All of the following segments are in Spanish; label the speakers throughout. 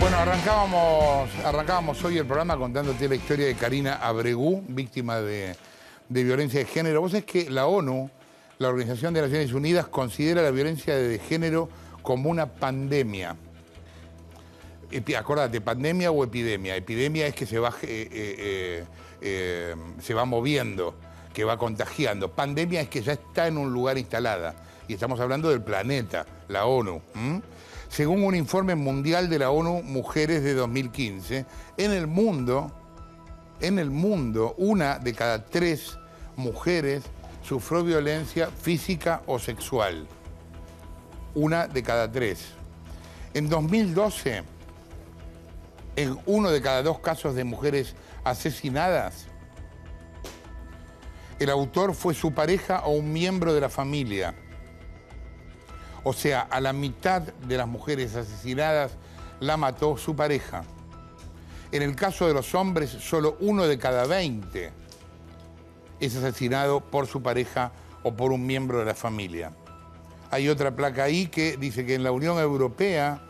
Speaker 1: Bueno, arrancábamos, arrancábamos hoy el programa contándote la historia de Karina Abregú, víctima de, violencia de género. Vos sabés que la ONU, la Organización de Naciones Unidas, considera la violencia de género como una pandemia. Epi- acordate, pandemia o epidemia. Epidemia es que se va, eh, eh, eh, se va moviendo, que va contagiando. Pandemia es que ya está en un lugar instalada. Y estamos hablando del planeta, la ONU. Según un informe mundial de la ONU Mujeres de 2015, en el mundo, en el mundo, una de cada tres mujeres sufrió violencia física o sexual. Una de cada tres. En 2012, en uno de cada dos casos de mujeres asesinadas, el autor fue su pareja o un miembro de la familia. O sea, a la mitad de las mujeres asesinadas la mató su pareja. En el caso de los hombres, solo uno de cada 20 es asesinado por su pareja o por un miembro de la familia. Hay otra placa ahí que dice que en la Unión Europea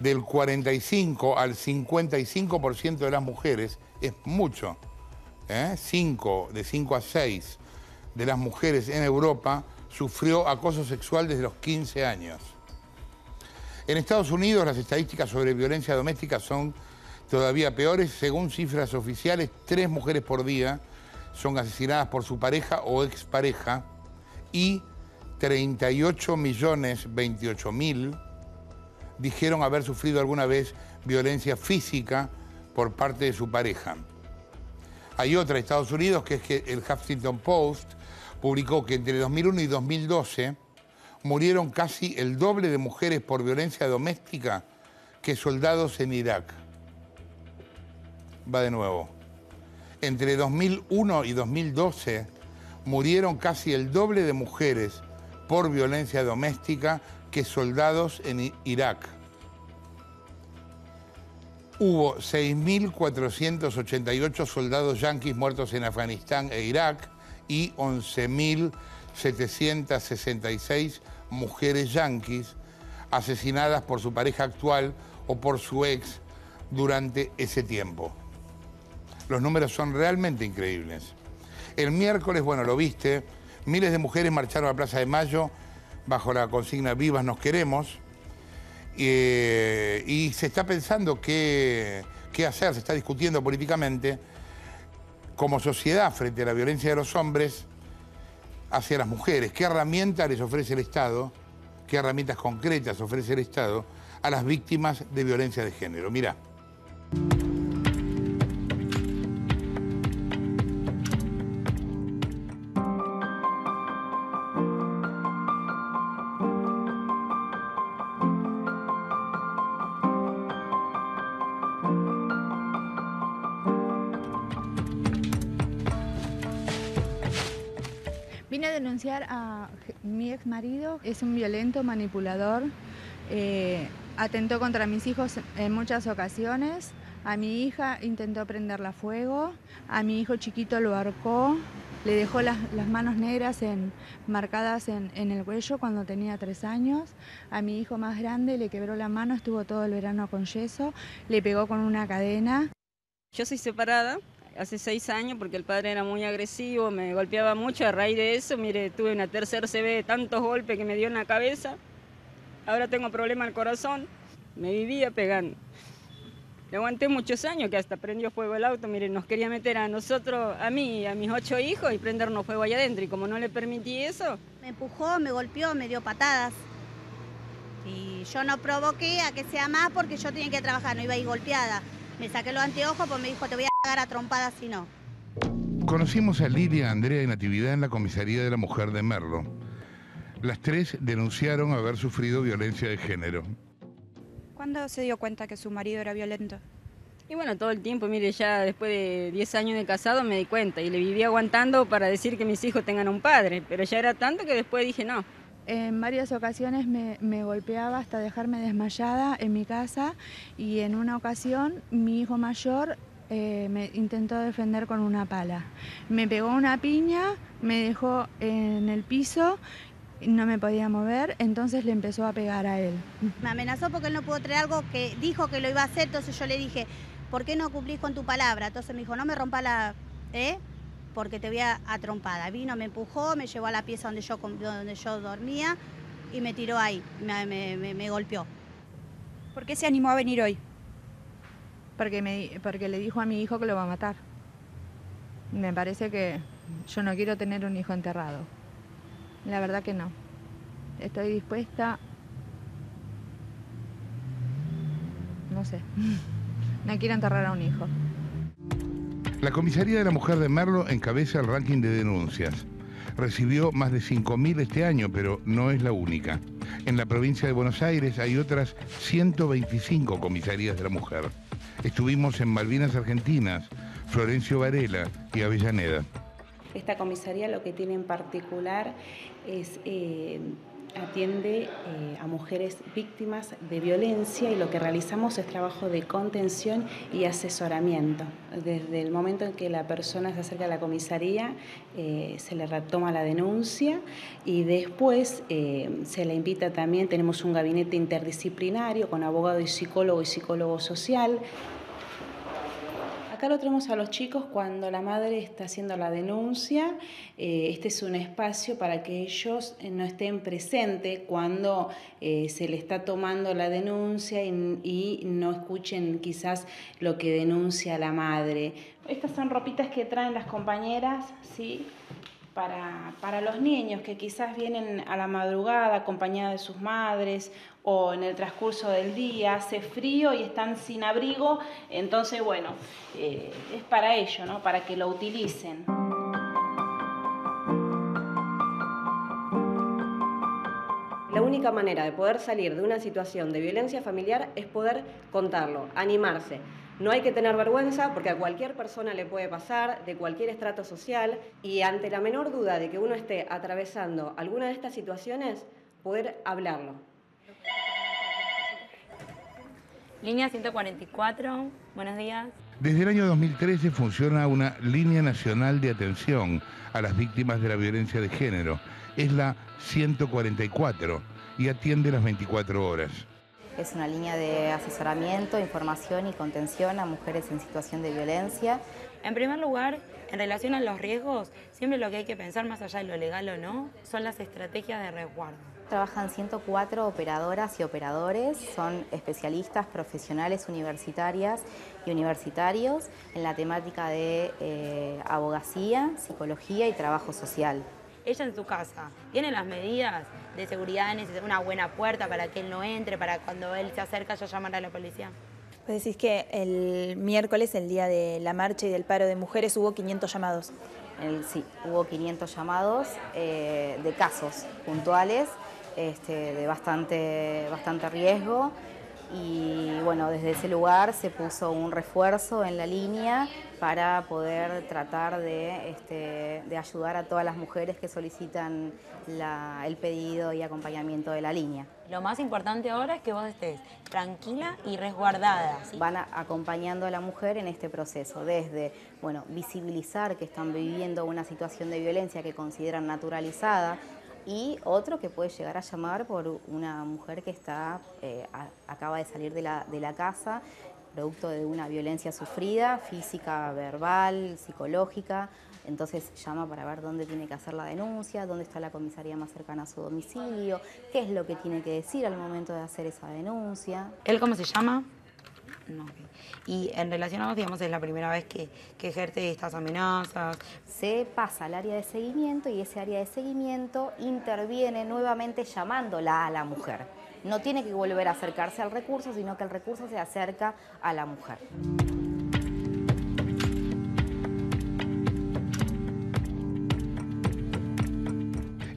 Speaker 1: del 45 al 55% de las mujeres es mucho. ¿eh? Cinco, de 5 a 6 de las mujeres en Europa sufrió acoso sexual desde los 15 años. En Estados Unidos las estadísticas sobre violencia doméstica son todavía peores. Según cifras oficiales, tres mujeres por día son asesinadas por su pareja o expareja y 38 millones 28 mil dijeron haber sufrido alguna vez violencia física por parte de su pareja. Hay otra, Estados Unidos, que es que el Huffington Post publicó que entre 2001 y 2012 murieron casi el doble de mujeres por violencia doméstica que soldados en Irak. Va de nuevo. Entre 2001 y 2012 murieron casi el doble de mujeres por violencia doméstica que soldados en Irak. Hubo 6.488 soldados yanquis muertos en Afganistán e Irak y 11.766 mujeres yanquis asesinadas por su pareja actual o por su ex durante ese tiempo. Los números son realmente increíbles. El miércoles, bueno, lo viste, miles de mujeres marcharon a la Plaza de Mayo bajo la consigna Vivas nos queremos. Eh, y se está pensando qué, qué hacer, se está discutiendo políticamente como sociedad frente a la violencia de los hombres hacia las mujeres. ¿Qué herramientas les ofrece el Estado? ¿Qué herramientas concretas ofrece el Estado a las víctimas de violencia de género? Mira.
Speaker 2: Denunciar a mi ex marido, es un violento manipulador, eh, atentó contra mis hijos en muchas ocasiones, a mi hija intentó prenderla a fuego, a mi hijo chiquito lo arcó, le dejó las, las manos negras en- marcadas en, en el cuello cuando tenía tres años, a mi hijo más grande le quebró la mano, estuvo todo el verano con yeso, le pegó con una cadena.
Speaker 3: Yo soy separada hace seis años porque el padre era muy agresivo, me golpeaba mucho. A raíz de eso, mire, tuve una tercera CB de tantos golpes que me dio en la cabeza. Ahora tengo problema al corazón. Me vivía pegando. Le aguanté muchos años que hasta prendió fuego el auto. Mire, nos quería meter a nosotros, a mí y a mis ocho hijos y prendernos fuego allá adentro. Y como no le permití eso,
Speaker 4: Me empujó, me golpeó, me dio patadas. Y yo no provoqué a que sea más porque yo tenía que trabajar, no iba a ir golpeada. Me saqué los anteojos porque me dijo, te voy a cagar a trompadas si no.
Speaker 1: Conocimos a Lilia, Andrea y Natividad en la comisaría de la mujer de Merlo. Las tres denunciaron haber sufrido violencia de género.
Speaker 5: ¿Cuándo se dio cuenta que su marido era violento?
Speaker 3: Y bueno, todo el tiempo, mire, ya después de 10 años de casado me di cuenta y le viví aguantando para decir que mis hijos tengan un padre, pero ya era tanto que después dije no.
Speaker 2: En varias ocasiones me, golpeaba hasta dejarme desmayada en mi casa y en una ocasión mi hijo mayor eh, me intentó defender con una pala. Me pegó una piña, me dejó en el piso no me podía mover, entonces le empezó a pegar a él.
Speaker 4: Me amenazó porque él no pudo traer algo que dijo que lo iba a hacer, entonces yo le dije, ¿por qué no cumplís con tu palabra? Entonces me dijo, no me rompa la... ¿eh? Porque te voy a. Vino, me empujó, me llevó a la pieza donde yo, donde yo dormía y me tiró ahí, me, golpeó.
Speaker 5: ¿Por qué se animó a venir hoy?
Speaker 2: Porque, me, porque le dijo a mi hijo que lo va a matar. Me parece que yo no quiero tener un hijo enterrado. La verdad que no. Estoy dispuesta... No sé. No quiero enterrar a un hijo.
Speaker 1: La Comisaría de la Mujer de Merlo encabeza el ranking de denuncias. Recibió más de 5.000 este año, pero no es la única. En la provincia de Buenos Aires hay otras 125 comisarías de la mujer. Estuvimos en Malvinas Argentinas, Florencio Varela y Avellaneda.
Speaker 6: Esta comisaría lo que tiene en particular es eh, atiende eh, a mujeres víctimas de violencia y lo que realizamos es trabajo de contención y asesoramiento. Desde el momento en que la persona se acerca a la comisaría, eh, se le retoma la denuncia y después eh, se le invita también, tenemos un gabinete interdisciplinario con abogado y psicólogo y psicólogo social Acá lo tenemos a los chicos cuando la madre está haciendo la denuncia. Eh, este es un espacio para que ellos eh, no estén presentes cuando eh, se le está tomando la denuncia y, no escuchen quizás lo que denuncia la madre. Estas son ropitas que traen las compañeras, ¿sí? Para, para, los niños que quizás vienen a la madrugada acompañados de sus madres o en el transcurso del día, hace frío y están sin abrigo, entonces bueno, eh, es para ello, ¿no? para que lo utilicen.
Speaker 7: La única manera de poder salir de una situación de violencia familiar es poder contarlo, animarse. No hay que tener vergüenza porque a cualquier persona le puede pasar, de cualquier estrato social, y ante la menor duda de que uno esté atravesando alguna de estas situaciones, poder hablarlo.
Speaker 8: Línea 144, buenos días.
Speaker 1: Desde el año 2013 funciona una línea nacional de atención a las víctimas de la violencia de género. Es la 144 y atiende las 24 horas.
Speaker 9: Es una línea de asesoramiento, información y contención a mujeres en situación de violencia.
Speaker 8: En primer lugar, en relación a los riesgos, siempre lo que hay que pensar más allá de lo legal o no son las estrategias de resguardo.
Speaker 9: Trabajan 104 operadoras y operadores, son especialistas, profesionales universitarias y universitarios en la temática de eh, abogacía, psicología y trabajo social.
Speaker 8: Ella en su casa tiene las medidas de seguridad, necesita una buena puerta para que él no entre, para cuando él se acerca yo llamar a la policía.
Speaker 10: Pues decís que el miércoles, el día de la marcha y del paro de mujeres, hubo 500 llamados.
Speaker 9: sí, hubo 500 llamados eh, de casos puntuales este, de bastante, bastante riesgo y bueno, desde ese lugar se puso un refuerzo en la línea para poder tratar de, este, de ayudar a todas las mujeres que solicitan el pedido y acompañamiento de la línea.
Speaker 8: Lo más importante ahora es que vos estés tranquila y resguardada.
Speaker 9: Van acompañando a la mujer en este proceso, desde bueno, visibilizar que están viviendo una situación de violencia que consideran naturalizada, y otro que puede llegar a llamar por una mujer que está, eh, acaba de salir de la, de la casa producto de una violencia sufrida, física, verbal, psicológica. Entonces llama para ver dónde tiene que hacer la denuncia, dónde está la comisaría más cercana a su domicilio, qué es lo que tiene que decir al momento de hacer esa denuncia.
Speaker 8: ¿Él cómo se llama? Y en relación a vos, digamos, es la primera vez que ejerce estas amenazas.
Speaker 9: Se pasa al área de seguimiento y ese área de seguimiento interviene nuevamente llamándola a la mujer. No tiene que volver a acercarse al recurso, sino que el recurso se acerca a la mujer.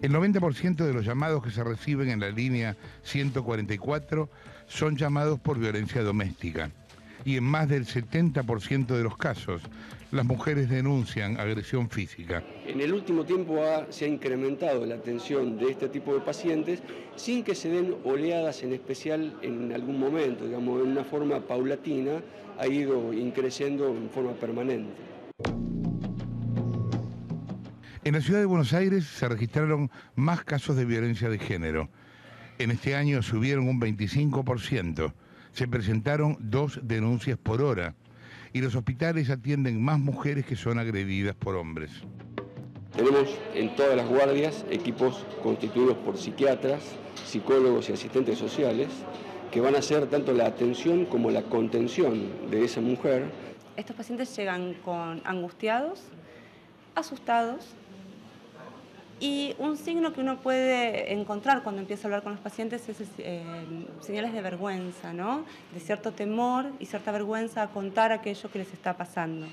Speaker 1: El 90% de los llamados que se reciben en la línea 144 son llamados por violencia doméstica y en más del 70% de los casos las mujeres denuncian agresión física.
Speaker 11: En el último tiempo se ha incrementado la atención de este tipo de pacientes sin que se den oleadas en especial en algún momento, digamos, en una forma paulatina, ha ido increciendo en forma permanente.
Speaker 1: En la ciudad de Buenos Aires se registraron más casos de violencia de género. En este año subieron un 25%. Se presentaron dos denuncias por hora y los hospitales atienden más mujeres que son agredidas por hombres.
Speaker 11: Tenemos en todas las guardias equipos constituidos por psiquiatras, psicólogos y asistentes sociales que van a hacer tanto la atención como la contención de esa mujer.
Speaker 12: Estos pacientes llegan con angustiados, asustados y un signo que uno puede encontrar cuando empieza a hablar con los pacientes es eh, señales de vergüenza, ¿no? de cierto temor y cierta vergüenza a contar aquello que les está pasando.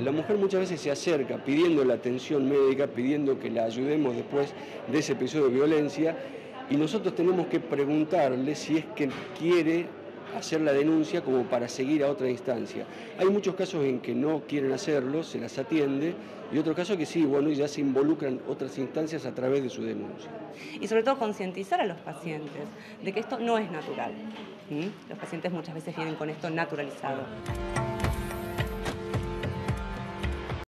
Speaker 11: La mujer muchas veces se acerca pidiendo la atención médica, pidiendo que la ayudemos después de ese episodio de violencia y nosotros tenemos que preguntarle si es que quiere hacer la denuncia como para seguir a otra instancia. Hay muchos casos en que no quieren hacerlo, se las atiende, y otros casos que sí, bueno, ya se involucran otras instancias a través de su denuncia.
Speaker 12: Y sobre todo concientizar a los pacientes de que esto no es natural. Los pacientes muchas veces vienen con esto naturalizado.